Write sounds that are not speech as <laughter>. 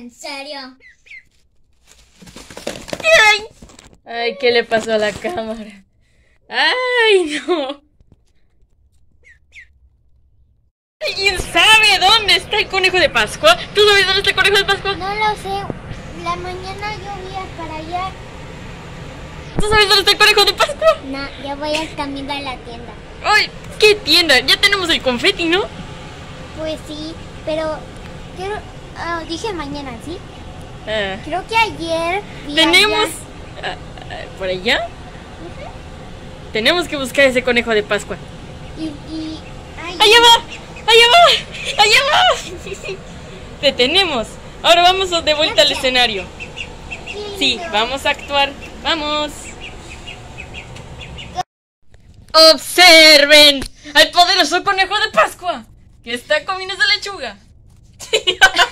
¿En serio? ¡Ay! Ay, ¿qué le pasó a la cámara? ¡Ay, no! ¿Alguien sabe dónde está el conejo de Pascua? ¿Tú sabes dónde está el conejo de Pascua? No lo sé. La mañana yo iba para allá. ¿Tú sabes dónde está el conejo de Pascua? No, ya voy a camino a la tienda. ¡Ay! ¿Qué tienda? Ya tenemos el confeti, ¿no? Pues sí, pero quiero, ah, dije mañana, ¿sí? Ah, Creo que ayer vi tenemos... allá- ah, ah, ¿Por allá? Tenemos que buscar ese conejo de Pascua. y, y ay, ¡Allá va! ¡Allá va! ¡Allá va! <laughs> Detenemos. Ahora vamos de vuelta al escenario. Sí, vamos a actuar. Vamos. Observen al poderoso conejo de Pascua que está comiendo esa lechuga. <laughs>